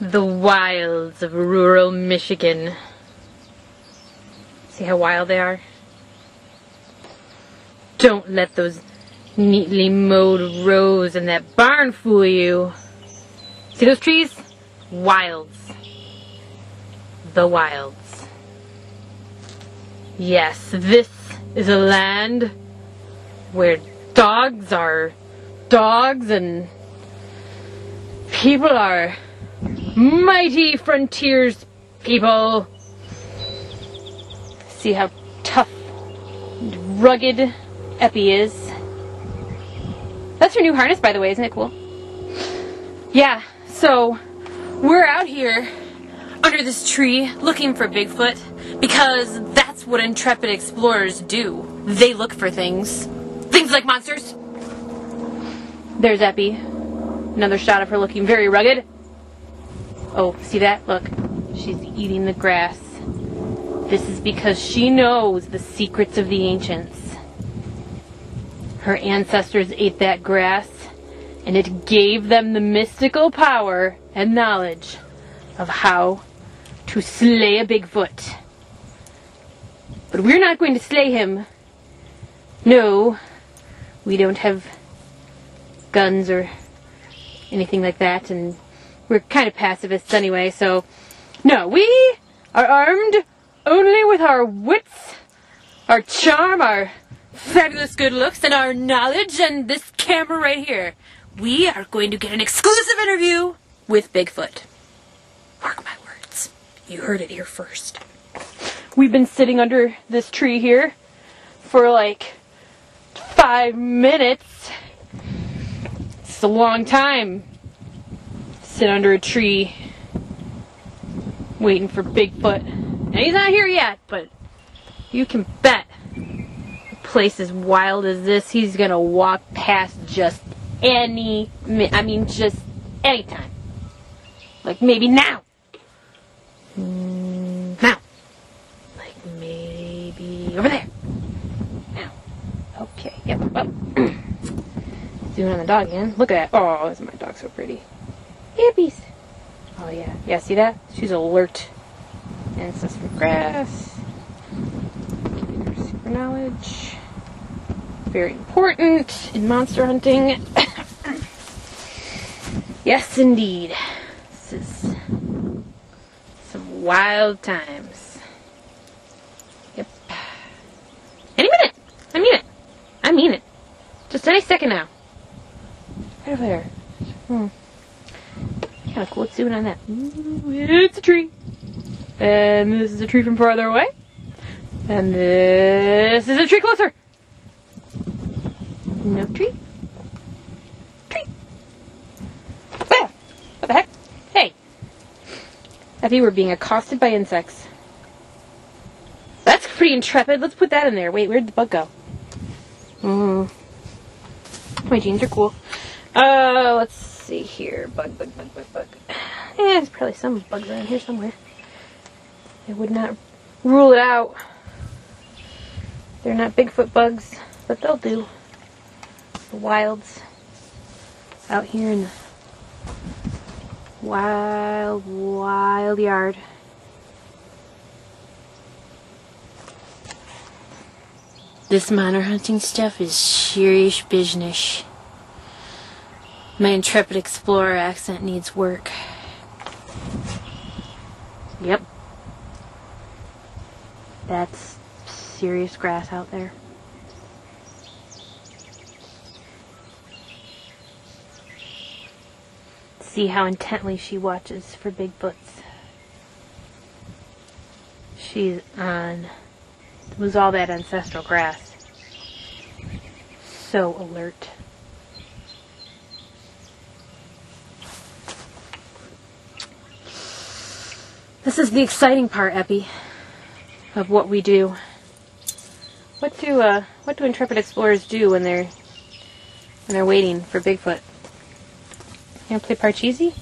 The wilds of rural Michigan. See how wild they are? Don't let those neatly mowed rows in that barn fool you. See those trees? Wilds. The wilds. Yes, this is a land where dogs are dogs and people are mighty frontiers people. See how tough, and rugged Eppy is. That's her new harness, by the way. Isn't it cool? Yeah, so we're out here under this tree looking for Bigfoot because that's what intrepid explorers do. They look for things. Things like monsters. There's Eppy. Another shot of her looking very rugged. Oh, see that? Look. She's eating the grass. This is because she knows the secrets of the ancients. Her ancestors ate that grass, and it gave them the mystical power and knowledge of how to slay a Bigfoot. But we're not going to slay him. No, we don't have guns or anything like that, and we're kind of pacifists anyway, so no, we are armed only with our wits, our charm, our fabulous good looks, and our knowledge, and this camera right here. We are going to get an exclusive interview with Bigfoot. Mark my words. You heard it here first. We've been sitting under this tree here for like five minutes. It's a long time. Sit under a tree waiting for Bigfoot. And he's not here yet, but you can bet a place as wild as this, he's gonna walk past just any, I mean, just anytime. Like maybe now. Now. Like maybe over there. Now. Okay, yep, up. Zooming on the dog again. Look at that. Oh, isn't my dog so pretty? Yippies. Oh yeah. Yeah, see that? She's alert. Ancestral grass. Giving her super knowledge. Very important in monster hunting. yes, indeed. This is some wild times. Yep. Any minute. I mean it. I mean it. Just any second now. Right over there. Hmm. Kind of cool. Let's zoom in on that. Ooh, it's a tree. And this is a tree from farther away. And this is a tree closer. No tree. Tree. Ah, what the heck? Hey. I think we're being accosted by insects. That's pretty intrepid. Let's put that in there. Wait, where'd the bug go? Hmm. My jeans are cool. Uh, let's see here. Bug, bug, bug, bug, bug. Yeah, there's probably some bugs around here somewhere. I would not rule it out. They're not Bigfoot bugs, but they'll do. The wilds out here in the wild, wild yard. This minor hunting stuff is serious business. My intrepid explorer accent needs work. Yep. That's serious grass out there. See how intently she watches for Bigfoots. She's on. Was all that ancestral grass. So alert. This is the exciting part, Eppy, of what we do. What do uh, what do intrepid explorers do when they're when they're waiting for Bigfoot? You gonna play Parcheesi?